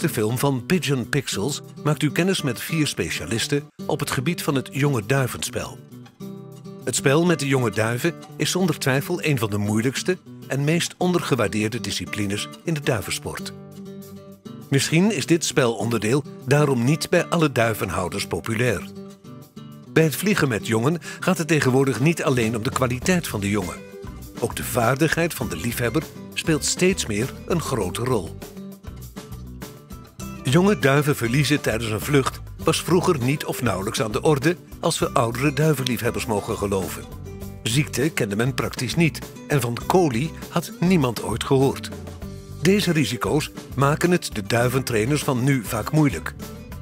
de film van Pigeon Pixels maakt u kennis met vier specialisten op het gebied van het jonge duivenspel. Het spel met de jonge duiven is zonder twijfel een van de moeilijkste en meest ondergewaardeerde disciplines in de duivensport. Misschien is dit spelonderdeel daarom niet bij alle duivenhouders populair. Bij het vliegen met jongen gaat het tegenwoordig niet alleen om de kwaliteit van de jongen. Ook de vaardigheid van de liefhebber speelt steeds meer een grote rol. Jonge duiven verliezen tijdens een vlucht was vroeger niet of nauwelijks aan de orde als we oudere duivenliefhebbers mogen geloven. Ziekte kende men praktisch niet en van coli had niemand ooit gehoord. Deze risico's maken het de duiventrainers van nu vaak moeilijk.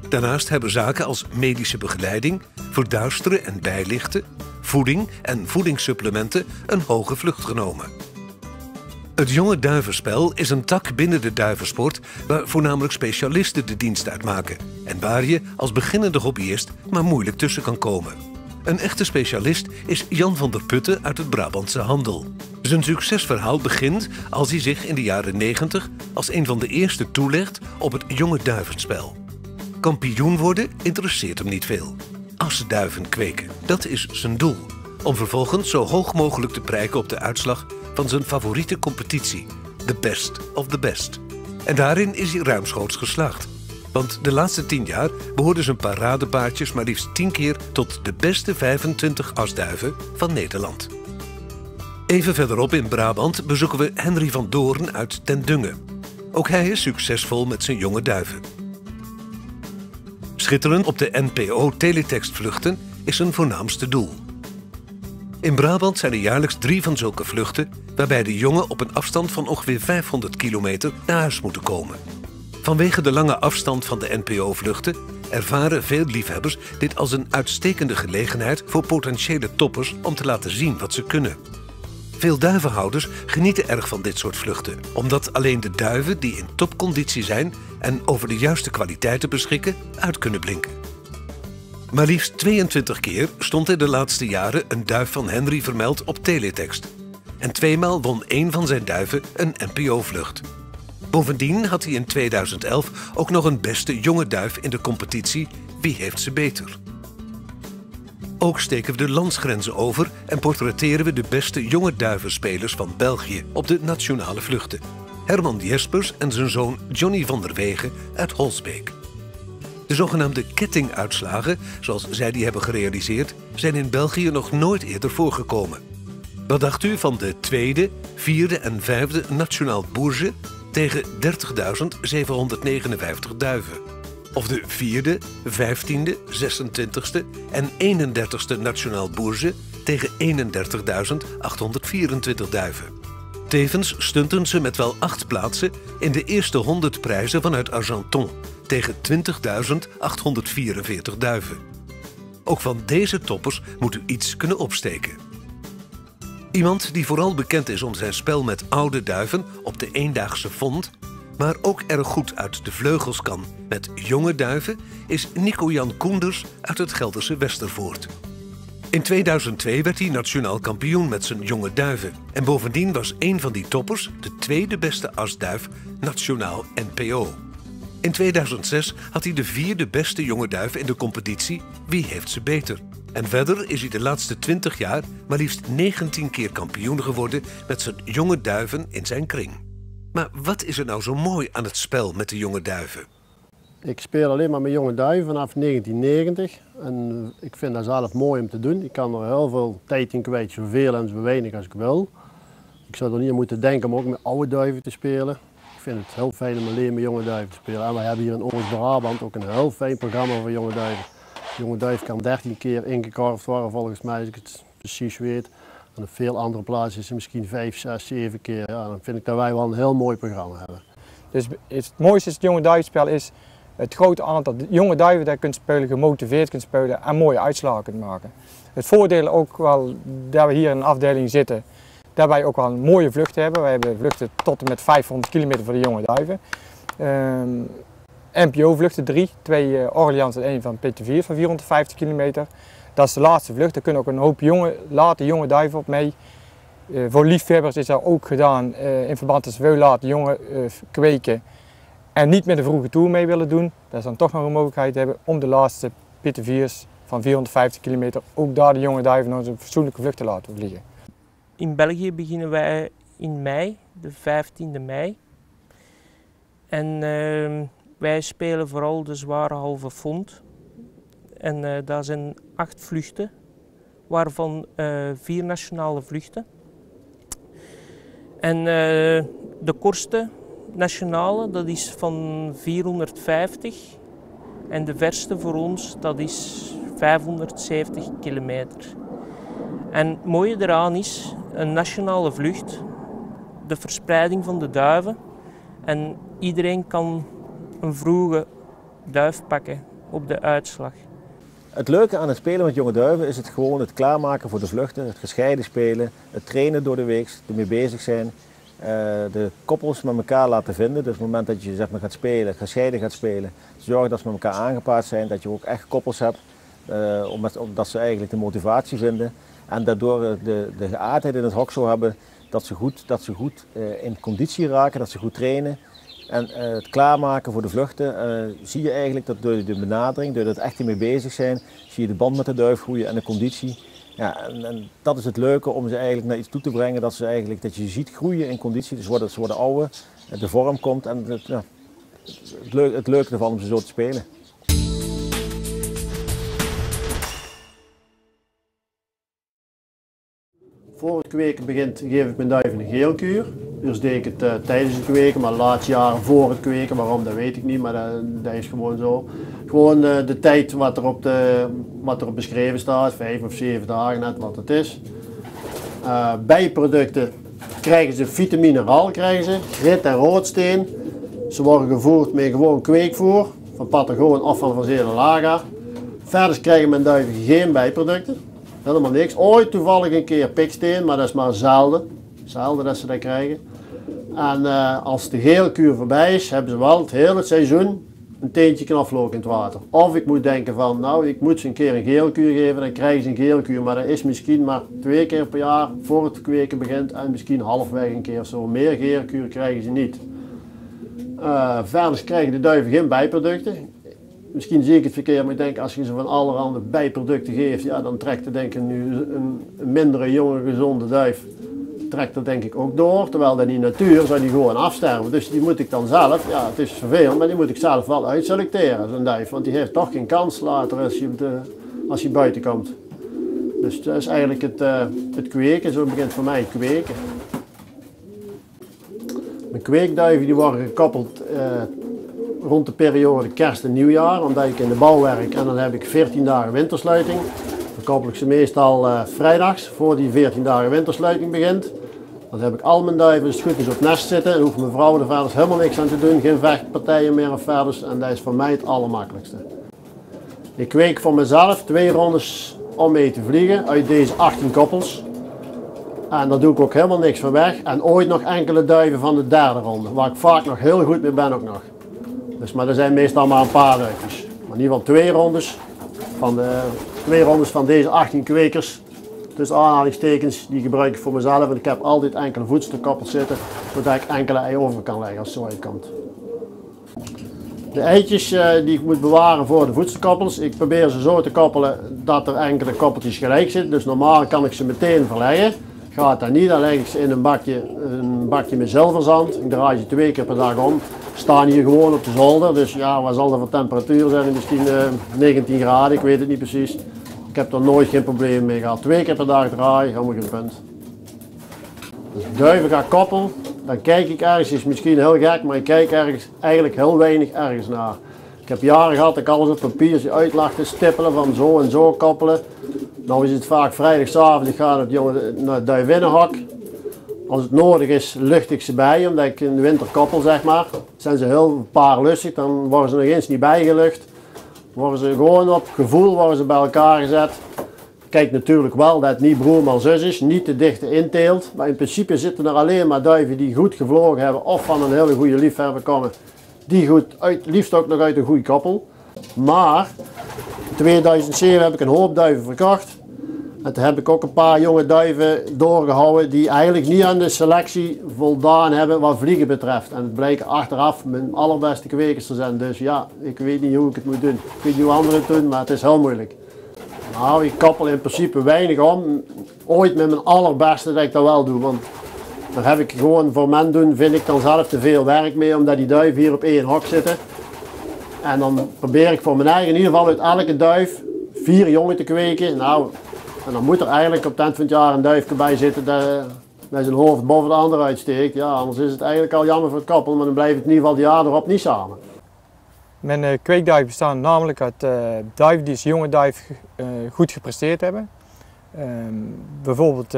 Daarnaast hebben zaken als medische begeleiding, verduisteren en bijlichten, voeding en voedingssupplementen een hoge vlucht genomen. Het jonge duivenspel is een tak binnen de duivensport waar voornamelijk specialisten de dienst uitmaken en waar je als beginnende hobbyist maar moeilijk tussen kan komen. Een echte specialist is Jan van der Putten uit het Brabantse Handel. Zijn succesverhaal begint als hij zich in de jaren 90 als een van de eerste toelegt op het jonge duivenspel. Kampioen worden interesseert hem niet veel. Asduiven kweken, dat is zijn doel. Om vervolgens zo hoog mogelijk te prijken op de uitslag van zijn favoriete competitie, The Best of the Best. En daarin is hij ruimschoots geslaagd. Want de laatste tien jaar behoorden zijn paradepaardjes maar liefst tien keer tot de beste 25 asduiven van Nederland. Even verderop in Brabant bezoeken we Henry van Doorn uit Ten Dungen. Ook hij is succesvol met zijn jonge duiven. Schitteren op de NPO teletextvluchten is zijn voornaamste doel. In Brabant zijn er jaarlijks drie van zulke vluchten, waarbij de jongen op een afstand van ongeveer 500 kilometer naar huis moeten komen. Vanwege de lange afstand van de NPO-vluchten ervaren veel liefhebbers dit als een uitstekende gelegenheid voor potentiële toppers om te laten zien wat ze kunnen. Veel duivenhouders genieten erg van dit soort vluchten, omdat alleen de duiven die in topconditie zijn en over de juiste kwaliteiten beschikken, uit kunnen blinken. Maar liefst 22 keer stond in de laatste jaren een duif van Henry vermeld op teletext. En tweemaal won één van zijn duiven een NPO-vlucht. Bovendien had hij in 2011 ook nog een beste jonge duif in de competitie Wie heeft ze beter? Ook steken we de landsgrenzen over en portretteren we de beste jonge duivenspelers van België op de nationale vluchten. Herman Jespers en zijn zoon Johnny van der Wegen uit Holsbeek. De zogenaamde kettinguitslagen, zoals zij die hebben gerealiseerd, zijn in België nog nooit eerder voorgekomen. Wat dacht u van de tweede, vierde en vijfde Nationaal Bourge tegen 30.759 duiven? Of de vierde, vijftiende, 26e en 31ste Nationaal Bourge tegen 31.824 duiven? Tevens stunten ze met wel acht plaatsen in de eerste 100 prijzen vanuit Argenton tegen 20.844 duiven. Ook van deze toppers moet u iets kunnen opsteken. Iemand die vooral bekend is om zijn spel met oude duiven op de eendaagse vond, maar ook erg goed uit de vleugels kan met jonge duiven, is Nico-Jan Koenders uit het Gelderse Westervoort. In 2002 werd hij nationaal kampioen met zijn jonge duiven. En bovendien was een van die toppers de tweede beste asduif nationaal NPO. In 2006 had hij de vierde beste jonge duif in de competitie Wie heeft ze beter? En verder is hij de laatste 20 jaar maar liefst 19 keer kampioen geworden met zijn jonge duiven in zijn kring. Maar wat is er nou zo mooi aan het spel met de jonge duiven? Ik speel alleen maar met jonge duiven vanaf 1990 en ik vind dat zelf mooi om te doen. Ik kan er heel veel tijd in kwijt, zoveel en zo weinig als ik wil. Ik zou er niet aan moeten denken om ook met oude duiven te spelen. Ik vind het heel fijn om alleen met jonge duiven te spelen. En we hebben hier in Oost-Brabant ook een heel fijn programma voor jonge duiven. Jonge duif kan 13 keer ingekarfd worden volgens mij, als ik het precies weet. En op veel andere plaatsen is het misschien 5, 6, 7 keer. Ja, dan vind ik dat wij wel een heel mooi programma hebben. Dus het mooiste is het jonge duivenspel is het grote aantal jonge duiven dat kunt spelen, gemotiveerd kunt spelen en mooie uitslagen kunt maken. Het voordeel ook wel dat we hier in een afdeling zitten, dat wij ook wel een mooie vluchten hebben. We hebben vluchten tot en met 500 kilometer voor de jonge duiven. Um, ehm, NPO-vluchten drie, twee uh, Orleans en één van PT4 van 450 kilometer. Dat is de laatste vlucht, daar kunnen ook een hoop jonge, late jonge duiven op mee. Uh, voor liefhebbers is dat ook gedaan uh, in verband met veel late jongen kweken en niet met de vroege toer mee willen doen, dat is dan toch nog een mogelijkheid hebben om de laatste Pieter van 450 kilometer ook daar de jonge duiven naar zijn fatsoenlijke vlucht te laten vliegen. In België beginnen wij in mei, de 15e mei. En uh, wij spelen vooral de zware halve fond. En uh, dat zijn acht vluchten, waarvan uh, vier nationale vluchten. En uh, de kortste nationale, dat is van 450. En de verste voor ons, dat is 570 kilometer. En het mooie eraan is, een nationale vlucht, de verspreiding van de duiven. En iedereen kan een vroege duif pakken op de uitslag. Het leuke aan het spelen met jonge duiven is het gewoon het klaarmaken voor de vluchten, het gescheiden spelen, het trainen door de week, ermee bezig zijn, de koppels met elkaar laten vinden. Dus op het moment dat je zeg maar, gaat spelen, gescheiden gaat spelen, zorgen dat ze met elkaar aangepaard zijn, dat je ook echt koppels hebt, uh, omdat ze eigenlijk de motivatie vinden. En daardoor de, de geaardheid in het hok zo hebben dat ze goed, dat ze goed uh, in conditie raken, dat ze goed trainen. En het klaarmaken voor de vluchten zie je eigenlijk dat door de benadering, door er echt mee bezig zijn, zie je de band met de duif groeien en de conditie. Ja, en, dat is het leuke om ze eigenlijk naar iets toe te brengen dat, ze eigenlijk, dat je ziet groeien in conditie. Dus worden, ze worden ouder, de vorm komt en het, ja, het, het leuke ervan om ze zo te spelen. Voor het kweken begint geef ik mijn duiven een geelkuur. Dus deed ik het uh, tijdens het kweken, maar de laatste jaren voor het kweken. Waarom, dat weet ik niet, maar dat, dat is gewoon zo. Gewoon uh, de tijd wat er, op de, wat er op beschreven staat, vijf of zeven dagen, net wat het is. Bijproducten krijgen ze vitamine ral, krijgen ze, grit en roodsteen. Ze worden gevoerd met gewoon kweekvoer, van Patagon of van Verzelen Laga. Verder krijgen mijn duiven geen bijproducten. Helemaal niks. Ooit toevallig een keer piksteen, maar dat is maar zelden. Zelden dat ze dat krijgen. En uh, als de geelkuur voorbij is, hebben ze wel het hele seizoen een teentje knoflook in het water. Of ik moet denken van, nou ik moet ze een keer een geelkuur geven, dan krijgen ze een geelkuur. Maar dat is misschien maar twee keer per jaar voor het kweken begint en misschien halfweg een keer zo. Meer geelkuur krijgen ze niet. Uh, verder krijgen de duiven geen bijproducten misschien zie ik het verkeerd, maar ik denk als je ze van allerhande bijproducten geeft, ja, dan trekt er denk nu een, een mindere, jonge, gezonde duif, trekt er denk ik ook door. Terwijl in die natuur zou die gewoon afsterven. Dus die moet ik dan zelf, ja het is vervelend, maar die moet ik zelf wel uitselecteren, zo'n duif. Want die heeft toch geen kans later als je, de, als je buiten komt. Dus dat is eigenlijk het, uh, het kweken, zo begint voor mij het kweken. Mijn kweekduiven die worden gekoppeld uh, rond de periode kerst en nieuwjaar, omdat ik in de bouw werk en dan heb ik 14 dagen wintersluiting. Dan koppel ik ze meestal uh, vrijdags, voor die 14 dagen wintersluiting begint. Dan heb ik al mijn duiven dus goed is op nest zitten en hoeft mijn vrouw er verder helemaal niks aan te doen. Geen vechtpartijen meer of verder en dat is voor mij het allermakkelijkste. Ik kweek voor mezelf twee rondes om mee te vliegen uit deze 18 koppels. En daar doe ik ook helemaal niks van weg. En ooit nog enkele duiven van de derde ronde, waar ik vaak nog heel goed mee ben ook nog. Dus, maar er zijn meestal maar een paar uitjes. Maar in ieder geval twee rondes van, de, twee rondes van deze 18 kwekers. Dus aanhalingstekens, die gebruik ik voor mezelf. En ik heb altijd enkele voedselkoppels zitten, zodat ik enkele ei over kan leggen als het zo uitkomt. De eitjes uh, die ik moet bewaren voor de voedselkoppels, ik probeer ze zo te koppelen dat er enkele koppeltjes gelijk zitten. Dus normaal kan ik ze meteen verleggen. Gaat dat niet, dan leg ik ze in een bakje, een bakje met zilverzand. Ik draai ze twee keer per dag om. Staan hier gewoon op de zolder, dus ja, wat zal er voor temperatuur zijn? Misschien uh, eh, 19 graden, ik weet het niet precies. Ik heb er nooit geen probleem mee gehad. Twee keer per dag draaien, helemaal geen punt. Dus duiven ga koppelen, dan kijk ik ergens, is misschien heel gek, maar ik kijk ergens, eigenlijk heel weinig ergens naar. Ik heb jaren gehad dat ik alles op papiertje uit te stippelen van zo en zo koppelen. Nou is het vaak vrijdagavond, ik ga naar het, jongen, naar het duivinnenhok. Als het nodig is, lucht ik ze bij, omdat ik in de winter koppel zeg maar. Zijn ze heel paar lustig, dan worden ze nog eens niet bijgelucht. Worden ze gewoon op gevoel worden ze bij elkaar gezet. Kijk natuurlijk wel dat het niet broerman zus is, niet te dichte inteelt. Maar in principe zitten er alleen maar duiven die goed gevlogen hebben of van een hele goede liefhebber komen. Die goed, uit, liefst ook nog uit een goede koppel. Maar in 2007 heb ik een hoop duiven verkocht. En toen heb ik ook een paar jonge duiven doorgehouden die eigenlijk niet aan de selectie voldaan hebben wat vliegen betreft. En het bleek achteraf mijn allerbeste kwekers te zijn. Dus ja, ik weet niet hoe ik het moet doen. Ik weet niet hoe anderen het doen, maar het is heel moeilijk. Nou, ik kappel in principe weinig om. Ooit met mijn allerbeste dat ik dat wel doe. Want daar heb ik gewoon voor men doen, vind ik dan zelf te veel werk mee, omdat die duiven hier op één hok zitten. En dan probeer ik voor mijn eigen, in ieder geval uit elke duif, vier jongen te kweken. Nou, en dan moet er eigenlijk op het eind van het jaar een duifje bij zitten dat met zijn hoofd boven de ander uitsteekt. Ja, anders is het eigenlijk al jammer voor het koppel, maar dan blijft het in ieder geval het jaar erop niet samen. Mijn uh, kweekduiven bestaan namelijk uit uh, duiven die als jonge duif uh, goed gepresteerd hebben. Ehm, bijvoorbeeld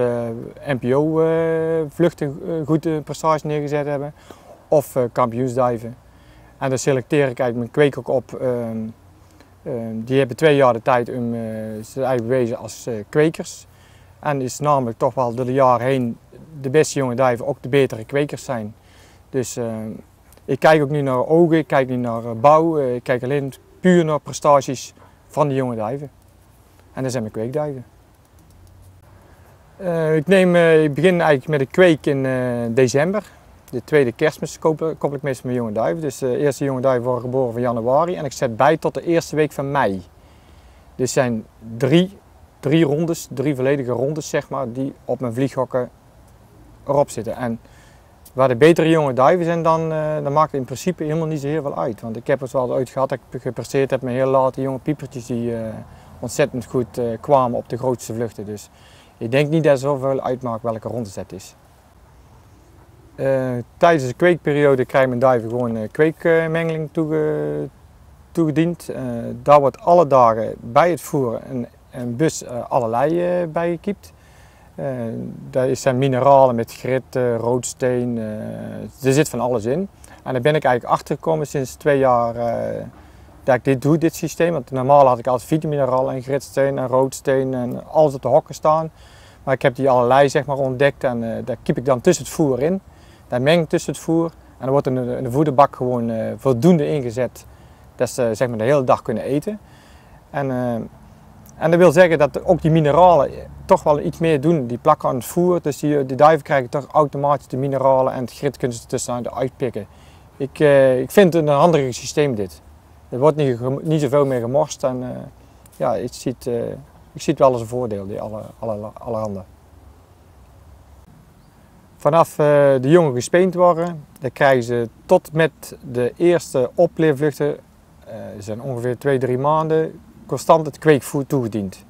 NPO-vluchten goede prestaties neergezet hebben of kampioensduiven. En daar selecteer ik eigenlijk mijn kweek ook op. Ehm, ehm, die hebben twee jaar de tijd om ze eigen bewezen als kwekers. En is namelijk toch wel door de jaren heen de beste jonge duiven ook de betere kwekers zijn. Dus ik kijk ook niet naar ogen, ik kijk niet naar eh, bouw, eh, ik kijk alleen puur naar prestaties van de jonge duiven. En dat zijn mijn kweekduiven. Ik, neem, ik begin eigenlijk met de kweek in december. De tweede kerstmis koppel, ik meestal met jonge duiven. Dus de eerste jonge duiven worden geboren van januari en ik zet bij tot de eerste week van mei. Dus zijn drie, drie rondes, drie volledige rondes zeg maar, die op mijn vlieghokken erop zitten. En Waar de betere jonge duiven zijn, dan, uh, dan maakt het in principe helemaal niet zo heel veel uit. Want ik heb het wel uit gehad dat ik gepresteerd heb met heel late jonge piepertjes die uh, ontzettend goed uh, kwamen op de grootste vluchten. Dus ik denk niet dat het zoveel uitmaakt welke rondezet is. Tijdens de kweekperiode krijgen mijn duiven gewoon kweekmengeling toege, toegediend. daar wordt alle dagen bij het voeren een, een bus allerlei bij gekiept. Uh, daar zijn mineralen met grit, roodsteen, er zit van alles in. En daar ben ik eigenlijk achter gekomen sinds twee jaar dat ik dit doe, dit systeem. Want normaal had ik altijd vitamineraal en gritsteen en roodsteen en alles op de hokken staan. Maar ik heb die allerlei zeg maar, ontdekt en daar kiep ik dan tussen het voer in. Daar meng ik tussen het voer en dan wordt in de, voederbak gewoon voldoende ingezet dat ze zeg maar, de hele dag kunnen eten. En, en dat wil zeggen dat ook die mineralen toch wel iets meer doen. Die plakken aan het voer, dus die, die duiven krijgen toch automatisch de mineralen en het grit kunnen ze tussenuit uitpikken. Ik, ik vind het een handig systeem dit. Er wordt niet, niet zoveel meer gemorst en ja, ik zie, het, ik zie wel als een voordeel, die alle, alle, alle handen. Vanaf de jongen gespeend worden, dan krijgen ze tot met de eerste opleervluchten, dat zijn ongeveer 2-3 maanden, constant het kweekvoer toegediend.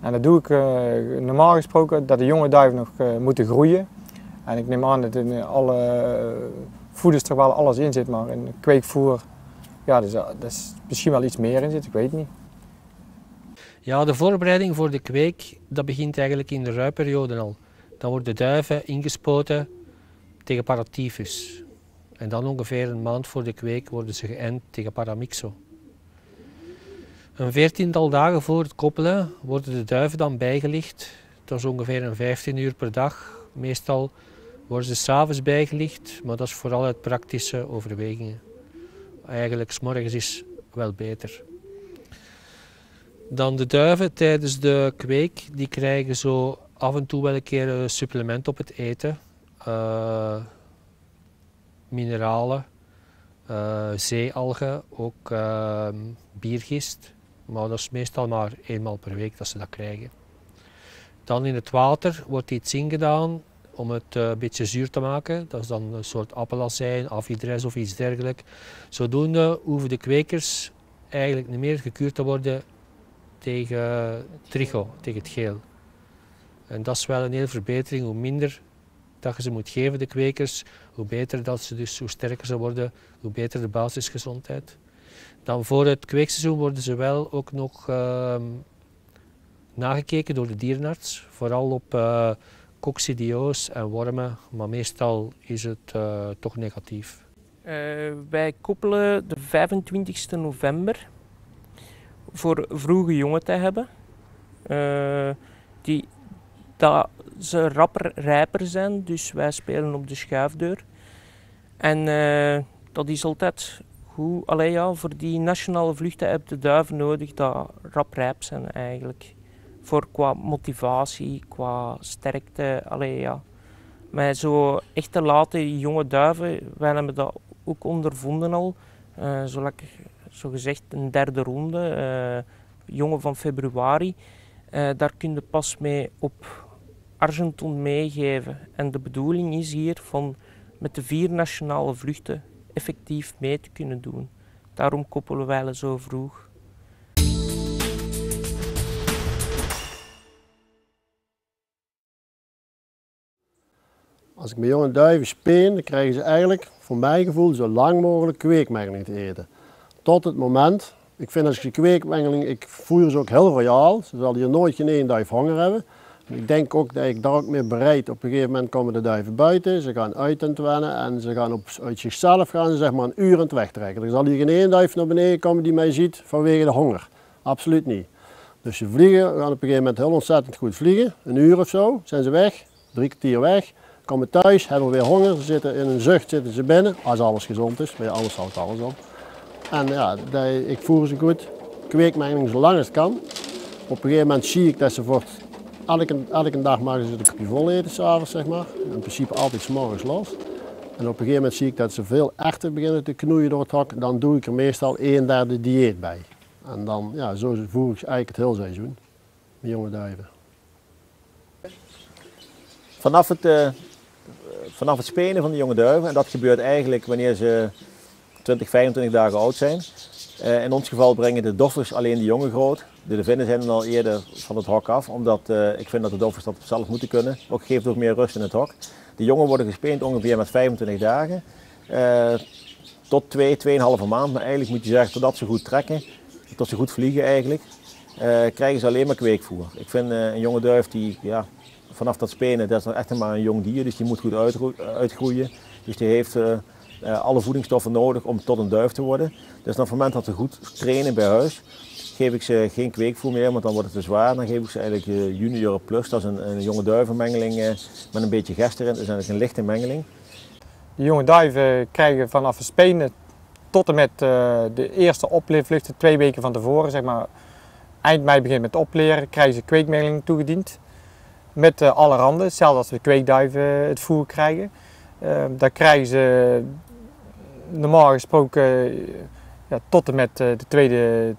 En dat doe ik uh, normaal gesproken dat de jonge duiven nog moeten groeien. En ik neem aan dat in alle voeders er wel alles in zit, maar in kweekvoer, ja, dus, dat is misschien wel iets meer in zit, ik weet niet. Ja, de voorbereiding voor de kweek, dat begint eigenlijk in de ruiperiode al. Dan worden de duiven ingespoten tegen paratyfus. En dan ongeveer een maand voor de kweek worden ze geënt tegen paramyxo. Een veertiental dagen voor het koppelen worden de duiven dan bijgelicht. Dat is ongeveer een 15 uur per dag. Meestal worden ze s'avonds bijgelicht, maar dat is vooral uit praktische overwegingen. Eigenlijk, s'morgens is wel beter. Dan de duiven tijdens de kweek, die krijgen zo af en toe wel een keer een supplement op het eten. Uh, mineralen, uh, zeealgen, ook uh, biergist. Maar dat is meestal maar eenmaal per week dat ze dat krijgen. Dan in het water wordt iets ingedaan om het eh, een beetje zuur te maken. Dat is dan een soort appelazijn, afidres of iets dergelijks. Zodoende hoeven de kwekers eigenlijk niet meer gekuurd te worden tegen trigo, tegen het geel. En dat is wel een hele verbetering. Hoe minder dat je ze moet geven, de kwekers, hoe beter dat ze dus, hoe sterker ze worden, hoe beter de basisgezondheid. Dan voor het kweekseizoen worden ze wel ook nog uh, nagekeken door de dierenarts. Vooral op uh, en wormen, maar meestal is het uh, toch negatief. Uh, wij koppelen de 25 november voor vroege jongen te hebben. die, dat ze rapper rijper zijn, dus wij spelen op de schuifdeur. En dat is altijd hoe, allee ja, voor die nationale vluchten heb je duiven nodig dat rap rijp zijn eigenlijk. voor qua motivatie, qua sterkte. Allee, ja. Maar zo echt te laten jonge duiven, wij hebben dat ook ondervonden al. Uh, zo, zo gezegd een derde ronde, uh, jongen van februari. Daar kun je pas mee op Argenton meegeven. En de bedoeling is hier van met de vier nationale vluchten effectief mee te kunnen doen. Daarom koppelen wij zo vroeg. Als ik met jonge duiven speel, dan krijgen ze eigenlijk, voor mijn gevoel, zo lang mogelijk kweekmengeling te eten. Tot het moment, ik vind als je kweekmengeling, ik voer ze ook heel royaal. Ze zal hier nooit geen één duif honger hebben. Ik denk ook dat ik daar ook mee bereid. Op een gegeven moment komen de duiven buiten, ze gaan uit wennen en ze gaan op, uit zichzelf gaan ze zeg maar een uur aan het wegtrekken. Er zal hier geen één duif naar beneden komen die mij ziet vanwege de honger. Absoluut niet. Dus ze vliegen, gaan op een gegeven moment heel ontzettend goed vliegen. Een uur of zo zijn ze weg, drie kwartier weg. Komen thuis, hebben weer honger, ze zitten in een zucht zitten ze binnen, als alles gezond is, maar anders houdt alles op. En ja, ik voer ze goed, kweekmengeling zo lang als het kan. Op een gegeven moment zie ik dat ze voor elke, elke dag maken ze de kopje vol eten s'avonds, zeg maar. In principe altijd s'morgens los. En op een gegeven moment zie ik dat ze veel echter beginnen te knoeien door het hok. Dan doe ik er meestal een derde dieet bij. En dan, ja, zo voer ik eigenlijk het hele seizoen. Met jonge duiven. Vanaf het, uh, vanaf het spenen van de jonge duiven, en dat gebeurt eigenlijk wanneer ze 20, 25 dagen oud zijn. Uh, in ons geval brengen de doffers alleen de jongen groot. De Levinnen zijn al eerder van het hok af, omdat uh, ik vind dat de doffers dat zelf moeten kunnen. Ook geeft ook meer rust in het hok. De jongen worden gespeend ongeveer met 25 dagen. Uh, tot 2, 2,5 maand. Maar eigenlijk moet je zeggen totdat ze goed trekken, tot ze goed vliegen eigenlijk, krijgen ze alleen maar kweekvoer. Ik vind een jonge duif die ja, vanaf dat spenen, dat is echt maar een jong dier, dus die moet goed uitgroeien. Dus die heeft alle voedingsstoffen nodig om tot een duif te worden. Dus op het moment dat ze goed trainen bij huis, geef ik ze geen kweekvoer meer, want dan wordt het te zwaar. Dan geef ik ze eigenlijk uh, Junior Plus, dat is een, een jonge duivenmengeling uh, met een beetje gest erin. Dat is eigenlijk een lichte mengeling. De jonge duiven krijgen vanaf het spenen tot en met de eerste opleervluchten, twee weken van tevoren, zeg maar eind mei begint met opleren, krijgen ze kweekmengeling toegediend. Met alle randen, hetzelfde als we kweekduiven het voer krijgen. Uh, daar krijgen ze normaal gesproken ja, tot en met eh, de tweede,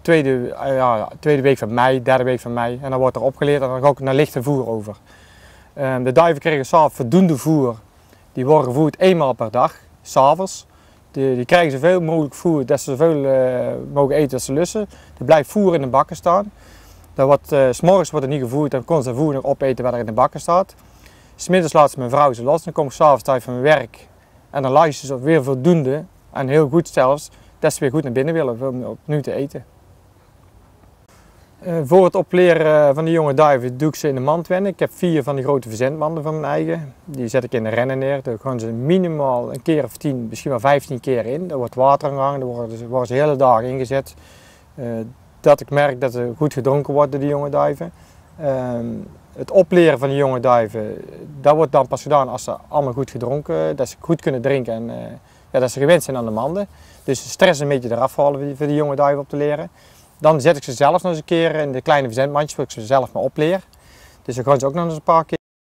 tweede, eh, ja, tweede week van mei, derde week van mei. En dan wordt er opgeleerd en dan ga ik naar lichte voer over. Ehm, de duiven krijgen s'avonds voldoende voer. Die worden gevoerd eenmaal per dag, s'avonds. Die, die krijgen zoveel mogelijk voer, dat ze zoveel uh, mogen eten als ze lussen. Er blijft voer in de bakken staan. Dan wordt, s morgens wordt er niet gevoerd, dan kon ze voer nog opeten wat er in de bakken staat. Smiddags laat ze mijn vrouw ze los, dan kom ik s'avonds thuis van mijn werk. En dan luisteren ze weer voldoende, en heel goed zelfs, dat ze weer goed naar binnen willen om opnieuw te eten. Uh, voor het opleren van de jonge duiven doe ik ze in de mand wennen. Ik heb vier van die grote verzendmanden van mijn eigen. Die zet ik in de rennen neer. Daar gaan ze minimaal een keer of tien, misschien wel vijftien keer in. Er wordt water aan gehangen, daar worden ze, worden ze de hele dag ingezet. Uh, dat ik merk dat er goed gedronken wordt door die jonge duiven. Uh, het opleren van de jonge duiven, dat wordt dan pas gedaan als ze allemaal goed gedronken, dat ze goed kunnen drinken en uh, ja, dat ze gewend zijn aan de manden. Dus stress een beetje eraf halen voor de jonge duiven op te leren. Dan zet ik ze zelf nog eens een keer in de kleine verzendmandjes, waar ik ze zelf maar opleer. Dus dan gaan ze ook nog eens een paar keer